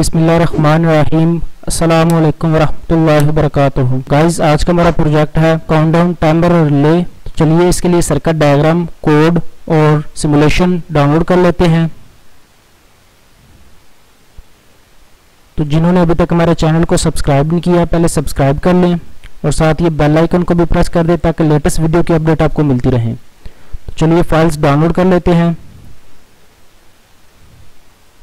अस्सलाम वालेकुम वरहमतुल्लाहि वबरकातुहू। गाइस आज का हमारा प्रोजेक्ट है काउंटडाउन टाइमर रिले तो चलिए इसके लिए सर्किट डायग्राम कोड और सिमुलेशन डाउनलोड कर लेते हैं। तो जिन्होंने अभी तक हमारे चैनल को सब्सक्राइब नहीं किया, पहले सब्सक्राइब कर लें और साथ ही बेल आइकन को भी प्रेस कर दें ताकि लेटेस्ट वीडियो की अपडेट आपको मिलती रहे। तो चलिए फाइल्स डाउनलोड कर लेते हैं।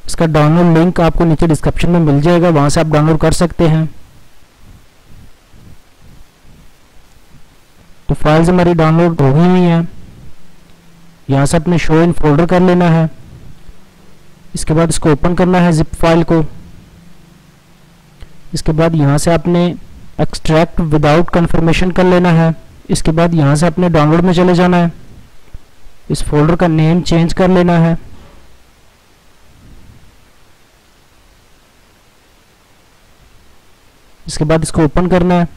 इसका डाउनलोड लिंक आपको नीचे डिस्क्रिप्शन में मिल जाएगा, वहाँ से आप डाउनलोड कर सकते हैं। तो फाइल्स हमारी डाउनलोड हो गई हुई हैं। यहाँ से अपने शो इन फोल्डर कर लेना है। इसके बाद इसको ओपन करना है जिप फ़ाइल को। इसके बाद यहाँ से आपने एक्सट्रैक्ट विदाउट कन्फर्मेशन कर लेना है। इसके बाद यहाँ से अपने डाउनलोड में चले जाना है। इस फोल्डर का नेम चेंज कर लेना है। इसके बाद इसको ओपन करना है।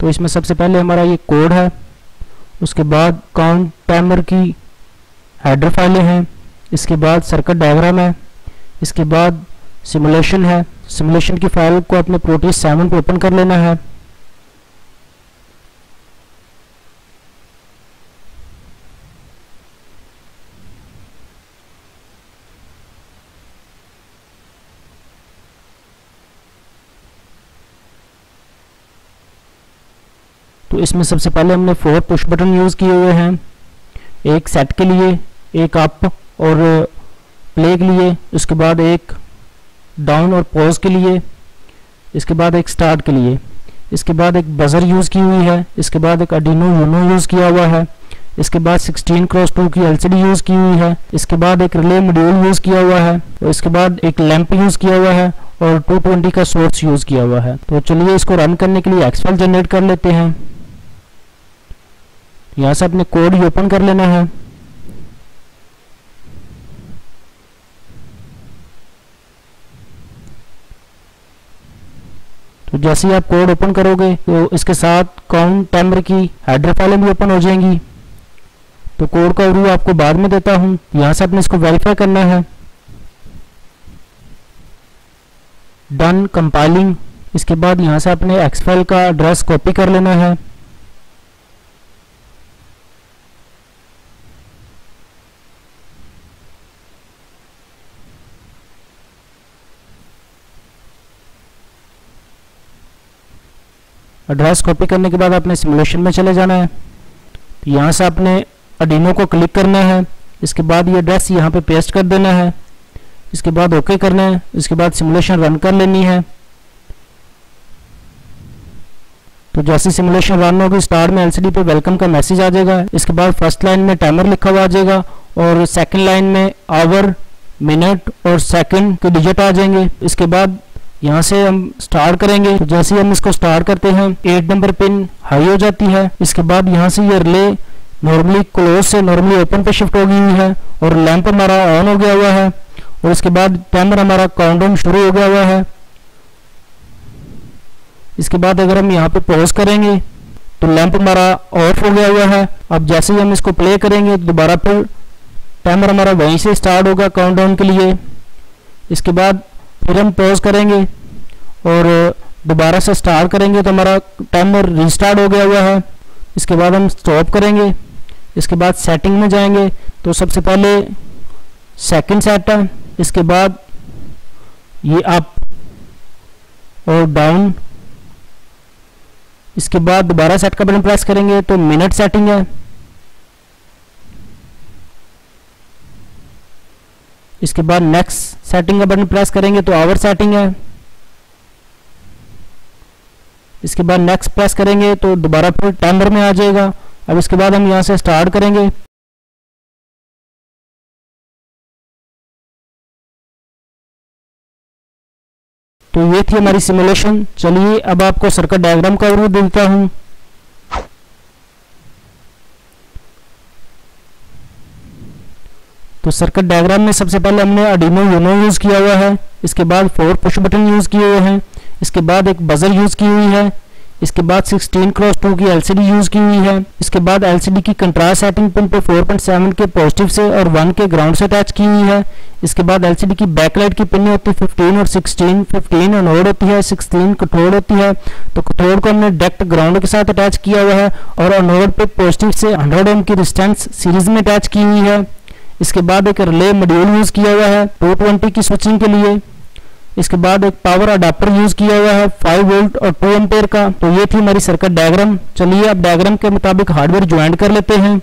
तो इसमें सबसे पहले हमारा ये कोड है। उसके बाद काउंट टाइमर की हेडर फाइलें हैं। इसके बाद सर्किट डायग्राम है। इसके बाद सिमुलेशन है। सिमुलेशन की फ़ाइल को अपने प्रोटीन सेवन पर ओपन कर लेना है। इसमें सबसे पहले हमने फोर पुश बटन यूज़ किए हुए हैं। एक सेट के लिए, एक अप और प्ले के लिए, उसके बाद एक डाउन और पॉज के लिए, इसके बाद एक स्टार्ट के लिए, इसके बाद एक बजर यूज़ की हुई है, इसके बाद एक अडीनो यूनो यूज़ किया हुआ है, इसके बाद 16 क्रॉस 2 की एलसीडी यूज़ की हुई है, इसके बाद एक रिले मॉड्यूल यूज़ किया हुआ है और इसके बाद एक लैंप यूज़ किया हुआ है और 220 का सोर्स यूज़ किया हुआ है। तो चलिए इसको रन करने के लिए एक्सफाइल जनरेट कर लेते हैं। यहाँ से अपने कोड ही ओपन कर लेना है। तो जैसे ही आप कोड ओपन करोगे तो इसके साथ कौन टाइमर की हेडर फाइलें भी ओपन हो जाएँगी। तो कोड का ओवरव्यू आपको बाद में देता हूँ। यहाँ से अपने इसको वेरीफाई करना है। डन कंपाइलिंग इसके बाद यहाँ से अपने एक्स फ़ाइल का एड्रेस कॉपी कर लेना है। एड्रेस कॉपी करने के बाद आपने सिमुलेशन में चले जाना है। तो यहाँ से आपने अडीनो को क्लिक करना है। इसके बाद ये एड्रेस यहाँ पे पेस्ट कर देना है। इसके बाद ओके करना है। इसके बाद सिमुलेशन रन कर लेनी है। तो जैसे सिमुलेशन रन होगी स्टार में एलसीडी पे वेलकम का मैसेज आ जाएगा। इसके बाद फ़र्स्ट लाइन में टाइमर लिखा हुआ आ जाएगा और सेकंड लाइन में आवर मिनट और सेकंड के डिजिट आ जाएँगे। इसके बाद यहाँ से हम स्टार्ट करेंगे। तो जैसे हम इसको स्टार्ट करते हैं एट नंबर पिन हाई हो जाती है। इसके बाद यहाँ से ये रिले नॉर्मली क्लोज से नॉर्मली ओपन पे शिफ्ट हो गई हुई है और लैंप हमारा ऑन हो गया हुआ है। और इसके बाद टाइमर हमारा काउंटडाउन शुरू हो गया हुआ है। इसके बाद अगर हम यहाँ पे पॉज करेंगे तो लैंप हमारा ऑफ़ हो गया हुआ है। अब जैसे ही हम इसको प्ले करेंगे दोबारा फिर टाइमर हमारा वहीं से स्टार्ट होगा काउंटडाउन के लिए। इसके बाद फिर हम पॉज करेंगे और दोबारा से स्टार्ट करेंगे तो हमारा टाइमर रिस्टार्ट हो गया हुआ है। इसके बाद हम स्टॉप करेंगे। इसके बाद सेटिंग में जाएँगे। तो सबसे पहले सेकंड सेट है। इसके बाद ये अप और डाउन इसके बाद दोबारा सेट का बटन प्रेस करेंगे तो मिनट सेटिंग है। इसके बाद नेक्स्ट सेटिंग का बटन प्रेस करेंगे तो आवर सेटिंग है। इसके बाद नेक्स्ट प्रेस करेंगे तो दोबारा फिर टाइमर में आ जाएगा। अब इसके बाद हम यहाँ से स्टार्ट करेंगे। तो ये थी हमारी सिमुलेशन चलिए अब आपको सर्किट डायग्राम का ओवरव्यू देता हूँ। तो सर्किट डायग्राम में सबसे पहले हमने अडीनो यूनो यूज़ किया हुआ है, इसके बाद फोर पुश बटन यूज़ किए हुए हैं, इसके बाद एक बजर यूज़ की हुई है, इसके बाद 16 क्रॉस 2 की एलसीडी यूज़ की हुई है, इसके बाद एलसीडी की कंट्रास्ट सेटिंग पिन पे 4.7 के पॉजिटिव से और 1 के ग्राउंड से अटैच की हुई है, इसके बाद एलसीडी की बैकलाइट की पिन होती है 15 और 16 15 अनोड होती है 16 कठोर होती है तो कठोर को हमने डायरेक्ट ग्राउंड के साथ अटैच किया हुआ है और अनोड पे पॉजिटिव से 100 ओम की डिस्टेंस सीरीज़ में अटैच की हुई है। इसके बाद एक रिले मॉड्यूल यूज़ किया हुआ है 220 की स्विचिंग के लिए। इसके बाद एक पावर अडाप्टर यूज़ किया हुआ है फाइव वोल्ट और टू एम्पेयर का। तो ये थी हमारी सर्किट डायग्राम चलिए अब डायग्राम के मुताबिक हार्डवेयर ज्वाइंट कर लेते हैं।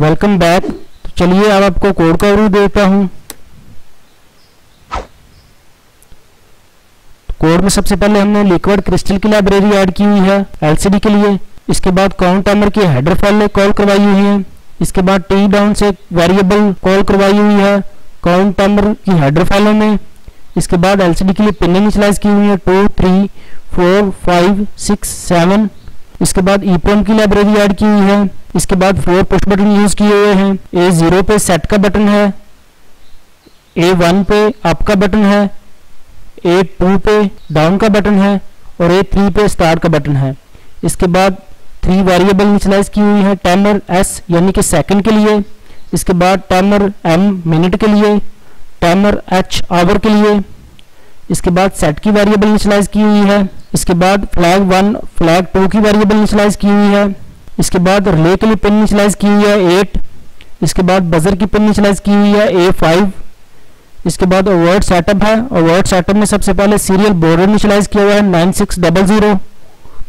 वेलकम बैक तो चलिए अब आपको कोड का ओवरव्यू देता हूँ। कोड में सबसे पहले हमने लिक्विड क्रिस्टल की लाइब्रेरी ऐड की हुई है एलसीडी के लिए। इसके बाद काउंट टाइमर की हेडर फ़ाइल कॉल करवाई हुई है। इसके बाद टी डाउन से वेरिएबल कॉल करवाई हुई है। काउंट टाइमर की हेडर फाइलों में इसके बाद एलसीडी के लिए पिन इनिशलाइज की हुई है। Two three four five six seven इसके बाद ईप्रोम की लाइब्रेरी ऐड की हुई है। इसके बाद फोर पुश बटन यूज़ किए हुए हैं। ए ज़ीरो पे सेट का बटन है। ए वन पे अप का बटन है। ए टू पे डाउन का बटन है और ए थ्री पे स्टार्ट का बटन है। इसके बाद थ्री वेरिएबल इनिशलाइज की हुई है टाइमर एस यानी कि सेकंड के लिए। इसके बाद टाइमर एम मिनट के लिए। टाइमर एच आवर के लिए। इसके बाद सेट की वेरिएबल इनिशलाइज की हुई है। इसके बाद फ्लैग वन फ्लैग टू की वेरिएबल इनिशलाइज की हुई है। इसके बाद रिले के लिए पिन इनिशलाइज की हुई है एट, इसके बाद बजर की पिन इनिशलाइज की हुई है ए फाइव, इसके बाद वर्ड सेटअप है। और वर्ड सेटअप में सबसे पहले सीरियल बोर्ड इनिशलाइज किया हुआ है nine six double zero.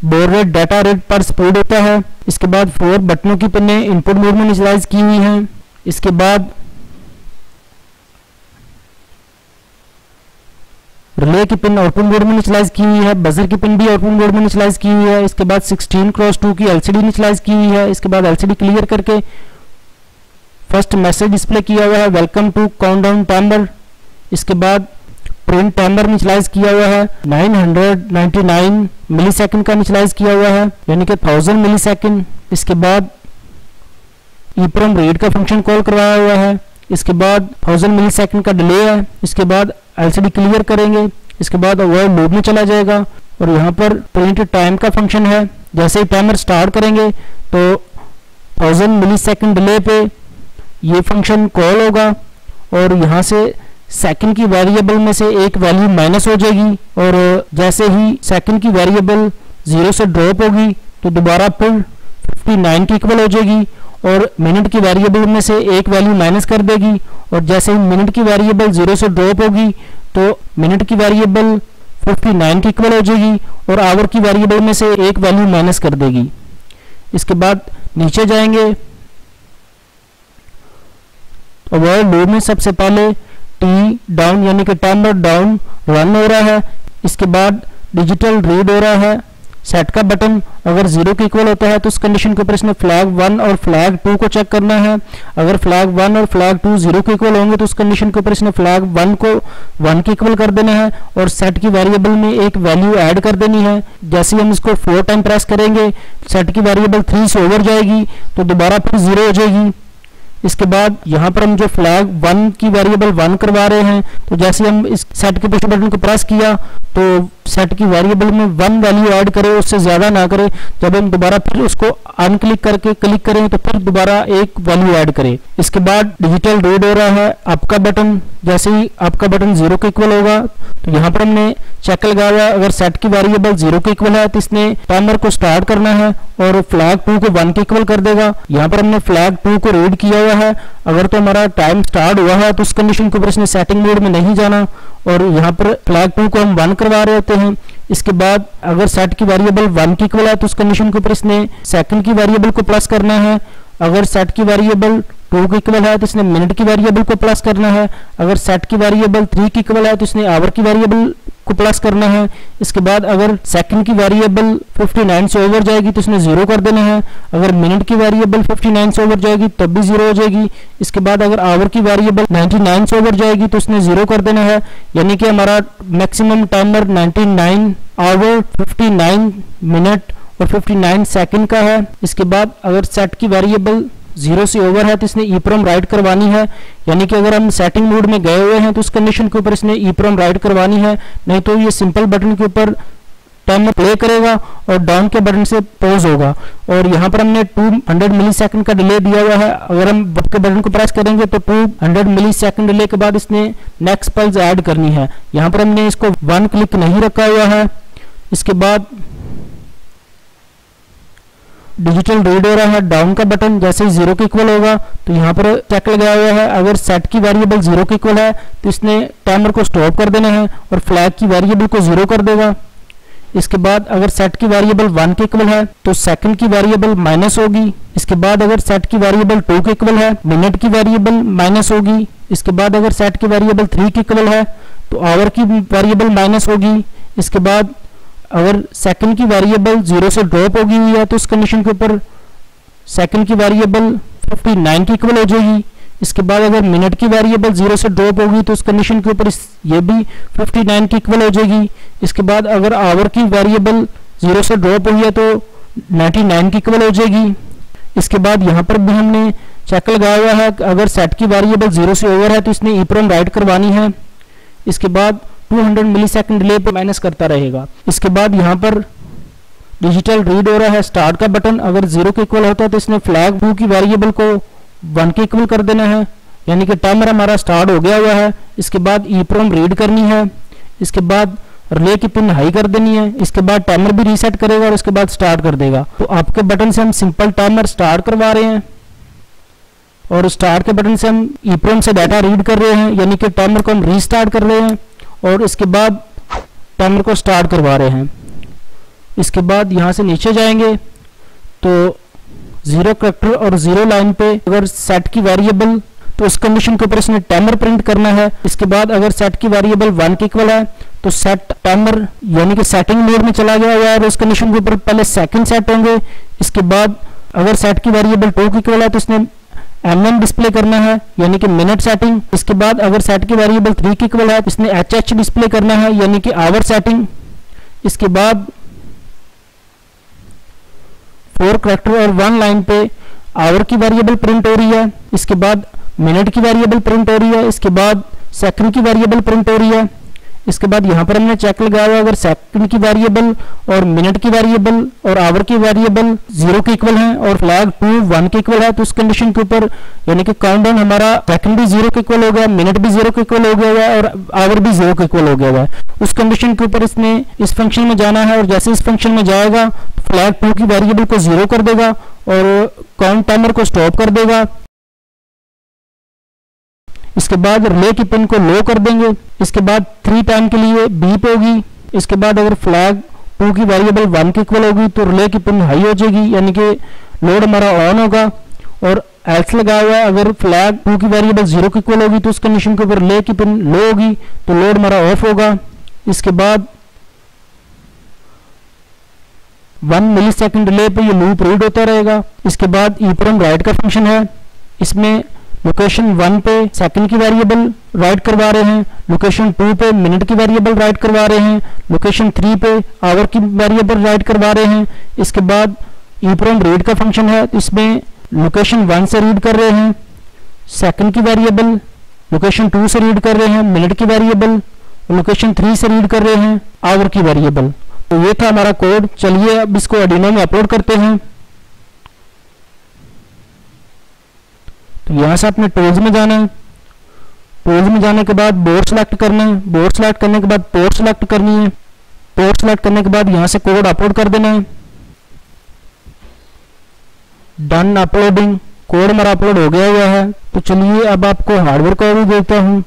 Baud rate data rate पर स्पीड होता है। इसके बाद फोर बटनों की पिने इनपुट मोड में इनिशलाइज की हुई है। इसके बाद रिले की पिन आउटपुट मोड में इनिशलाइज की हुई है बजर की पिन भी आउटपुट मोड में इनिशलाइज की हुई है, इसके बाद 16 क्रॉस 2 की एलसीडी इनिशलाइज की हुई है, इसके बाद एलसीडी क्लियर करके फ़र्स्ट मैसेज डिस्प्ले किया हुआ है वेलकम टू काउंटडाउन टाइमर इसके बाद प्रिंट टाइमर इनिशलाइज किया हुआ है 999 मिलीसेकंड का इनिशलाइज किया हुआ है, यानी कि 1000 मिलीसेकंड इसके बाद ईप्रोम रीड का फ़ंक्शन कॉल करवाया हुआ है, इसके बाद 1000 मिलीसेकंड का डिले है, इसके बाद एलसीडी क्लियर करेंगे। इसके बाद वर्ड लूप में चला जाएगा। और यहाँ पर प्रिंट टाइम का फ़ंक्शन है। जैसे ही टाइमर स्टार्ट करेंगे तो 1000 मिलीसेकंड डिले पे ये फ़ंक्शन कॉल होगा। और यहाँ से सेकंड की वेरिएबल में से एक वैल्यू माइनस हो जाएगी। और जैसे ही सेकंड की वेरिएबल ज़ीरो से ड्रॉप होगी तो दोबारा फिर 59 की इक्वल हो जाएगी। और मिनट की वेरिएबल में से एक वैल्यू माइनस कर देगी और जैसे ही मिनट की वेरिएबल ज़ीरो से ड्रॉप होगी तो मिनट की वेरिएबल 59 की इक्वल हो जाएगी और आवर की वेरिएबल में से एक वैल्यू माइनस कर देगी। इसके बाद नीचे जाएँगे। तो वह में सबसे पहले टी डाउन यानी कि टाइमर डाउन रन हो रहा है। इसके बाद डिजिटल रीड हो रहा है। सेट का बटन अगर ज़ीरो के इक्वल होता है तो उस कंडीशन के ऊपर इसने फ्लैग वन और फ्लैग टू को चेक करना है। अगर फ्लैग वन और फ्लैग टू ज़ीरो के इक्वल होंगे तो उस कंडीशन के ऊपर इसने फ्लैग वन को वन के इक्वल कर देना है और सेट की वेरिएबल में एक वैल्यू ऐड कर देनी है। जैसे हम इसको फोर टाइम प्रेस करेंगे सेट की वेरिएबल थ्री से ओवर जाएगी तो दोबारा फिर ज़ीरो हो जाएगी। इसके बाद यहाँ पर हम जो फ्लैग वन की वेरिएबल वन करवा रहे हैं तो जैसे हम इस सेट के पुश बटन को प्रेस किया तो सेट की वेरिएबल में वन वैल्यू ऐड करें, उससे ज़्यादा ना करें। जब हम दोबारा फिर उसको अनक्लिक करके क्लिक करें तो फिर दोबारा एक वैल्यू ऐड करें। इसके बाद डिजिटल रीड हो रहा है, आपका बटन जैसे ही आपका बटन ज़ीरो के इक्वल होगा तो यहाँ पर हमने चेक लगाया, अगर सेट की वेरिएबल ज़ीरो के इक्वल है तो इसने टाइमर को स्टार्ट करना है, और फ्लैग टू को वन के इक्वल कर देगा। यहाँ पर हमने फ्लैग टू को रीड किया हुआ है, अगर तो हमारा टाइम स्टार्ट हुआ है तो उस कंडीशन के ऊपर इसने सेटिंग मोड में नहीं जाना और यहाँ पर फ्लैग टू को हम वन करवा रहे होते हैं। इसके बाद अगर सेट की वेरिएबल वन की इक्वल है तो उस कंडीशन के ऊपर इसने सेकंड की वेरिएबल को प्लस करना है। अगर सेट की वेरिएबल टू की इक्वल है तो इसने मिनट की वेरिएबल को प्लस करना है। अगर सेट की वेरिएबल थ्री की इक्वल है तो इसने आवर की वेरिएबल को प्लस करना है। इसके बाद अगर सेकंड की वेरिएबल 59 से ओवर जाएगी तो इसने ज़ीरो कर देना है। अगर मिनट की वेरिएबल 59 से ओवर जाएगी तब भी ज़ीरो हो जाएगी। इसके बाद अगर आवर की वेरिएबल 99 से ओवर जाएगी तो इसने ज़ीरो कर देना है। यानी कि हमारा मैक्सिमम टाइमर 99 आवर 59 मिनट और 59 सेकंड का है। इसके बाद अगर सेट की वेरिएबल ज़ीरो से ओवर है तो इसने ईप्रोम राइट करवानी है। यानी कि अगर हम सेटिंग मोड में गए हुए हैं तो उस कंडीशन के ऊपर इसने ईप्रोम राइट करवानी है। नहीं तो ये सिंपल बटन के ऊपर टाइमर प्ले करेगा और डाउन के बटन से पॉज होगा। और यहाँ पर हमने 200 मिलीसेकंड का डिले दिया हुआ है। अगर हम बट के बटन को प्रेस करेंगे तो 200 मिलीसेकंड डिले के बाद इसने नेक्स्ट पल्स ऐड करनी है। यहाँ पर हमने इसको वन क्लिक नहीं रखा हुआ है। इसके बाद डिजिटल रीड हो रहा है, डाउन का बटन जैसे ही ज़ीरो के इक्वल होगा तो यहाँ पर चेक लगाया हुआ है, अगर सेट की वेरिएबल ज़ीरो के इक्वल है तो इसने टाइमर को स्टॉप कर देना है और फ्लैग की वेरिएबल को ज़ीरो कर देगा। इसके बाद अगर सेट की वेरिएबल वन के इक्वल है तो सेकंड की वेरिएबल माइनस होगी। इसके बाद अगर सेट की वेरिएबल टू के इक्वल है, मिनट की वेरिएबल माइनस होगी। इसके बाद अगर सेट की वेरिएबल थ्री के इक्वल है तो आवर की वेरिएबल माइनस होगी। इसके बाद अगर सेकंड की वेरिएबल ज़ीरो से ड्रॉप होगी हुई है तो उस कंडीशन के ऊपर सेकंड की वेरिएबल 59 की इक्वल हो जाएगी। इसके बाद अगर मिनट की वेरिएबल ज़ीरो से ड्रॉप होगी तो उस कंडीशन के ऊपर ये भी 59 की इक्वल हो जाएगी। इसके बाद अगर आवर की वेरिएबल ज़ीरो से ड्रॉप हुई है तो 99 की इक्वल हो जाएगी। इसके बाद यहाँ पर भी हमने चेक लगाया हुआ है अगर सेट की वेरिएबल ज़ीरो से ओवर है तो इसने ईप्रोम राइट करवानी है। इसके बाद 200 मिलीसेकंड डिले पर माइनस करता रहेगा। इसके बाद यहाँ पर डिजिटल रीड हो रहा है स्टार्ट का बटन अगर ज़ीरो के इक्वल होता है तो इसने फ्लैग टू की वेरिएबल को वन के इक्वल कर देना है। यानी कि टाइमर हमारा स्टार्ट हो गया हुआ है। इसके बाद ई प्रोम रीड करनी है। इसके बाद रिले की पिन हाई कर देनी है। इसके बाद टाइमर भी रीसेट करेगा और उसके बाद स्टार्ट कर देगा। तो आपके बटन से हम सिंपल टाइमर स्टार्ट करवा रहे हैं। और स्टार्ट के बटन से हम ई प्रोम से डाटा रीड कर रहे हैं। यानी कि टाइमर को हम रीस्टार्ट कर रहे हैं। और इसके बाद टाइमर को स्टार्ट करवा रहे हैं। इसके बाद यहाँ से नीचे जाएँगे तो ज़ीरो करेक्टर और ज़ीरो लाइन पे अगर सेट की वेरिएबल तो उस कंडीशन के ऊपर इसने टाइमर प्रिंट करना है। इसके बाद अगर सेट की वेरिएबल वन के इक्वल है तो सेट टाइमर यानी कि सेटिंग मोड में चला गया हुआ है और उस कंडीशन के ऊपर पहले सेकंड सेट होंगे। इसके बाद अगर सेट की वेरिएबल टू के इक्वल है तो इसने एम एम डिस्प्ले करना है, यानी कि मिनट सेटिंग इसके बाद अगर सेट की वेरिएबल थ्री की इक्वल है तो इसने एच एच डिस्प्ले करना है, यानी कि आवर सेटिंग इसके बाद फोर करेक्टर और वन लाइन पे आवर की वेरिएबल प्रिंट हो रही है, इसके बाद मिनट की वेरिएबल प्रिंट हो रही है, इसके बाद सेकंड की वेरिएबल प्रिंट हो रही है इसके बाद यहाँ पर हमने चेक लगाया हुआ, अगर सेकंड की वेरिएबल और मिनट की वेरिएबल और आवर की वेरिएबल ज़ीरो के इक्वल है और फ्लैग टू वन के इक्वल है तो उस कंडीशन के ऊपर यानी कि काउंटडाउन हमारा सेकंड भी ज़ीरो के इक्वल हो गया मिनट भी ज़ीरो के इक्वल हो गया है और आवर भी ज़ीरो के इक्वल हो गया है। उस कंडीशन के ऊपर इसने इस फ़ंक्शन में जाना है और जैसे इस फ़ंक्शन में जाएगा फ्लैग टू की वेरिएबल को ज़ीरो कर देगा और काउंट टाइमर को स्टॉप कर देगा। इसके बाद रिले की पिन को लो कर देंगे, इसके बाद थ्री टाइम के लिए बीप होगी, इसके बाद अगर फ्लैग टू की वेरिएबल वन के इक्वल होगी तो रिले की पिन हाई हो जाएगी, यानी कि लोड हमारा ऑन होगा। और एल्स लगा हुआ अगर फ्लैग टू की वेरिएबल ज़ीरो के इक्वल होगी तो उस कंडीशन के ऊपर रिले की पिन लो होगी तो लोड हमारा ऑफ़ होगा। इसके बाद वन मिली सेकेंड रिले पर ये लूप रीड होता रहेगा। इसके बाद ईपरम राइट का फ़ंक्शन है। इसमें लोकेशन वन पे सेकंड की वेरिएबल राइट करवा रहे हैं लोकेशन टू पे मिनट की वेरिएबल राइट करवा रहे हैं लोकेशन थ्री पे आवर की वेरिएबल राइट करवा रहे हैं। इसके बाद ईप्रोन रीड का फ़ंक्शन है, इसमें लोकेशन वन से रीड कर रहे हैं सेकंड की वेरिएबल लोकेशन टू से रीड कर रहे हैं मिनट की वेरिएबल लोकेशन थ्री से रीड कर रहे हैं आवर की वेरिएबल तो ये था हमारा कोड चलिए अब इसको एडिनो में अपलोड करते हैं। तो यहाँ से आपने टोल्स में जाना है। टोल्स में जाने के बाद बोर्ड सेलेक्ट करना है। बोर्ड सेलेक्ट करने के बाद पोर्ट सेलेक्ट करनी है। पोर्ट सेलेक्ट करने के बाद यहाँ से कोड अपलोड कर देना है। डन अपलोडिंग कोड हमारा अपलोड हो गया हुआ है। तो चलिए अब आपको हार्डवेयर का भी देता हूँ।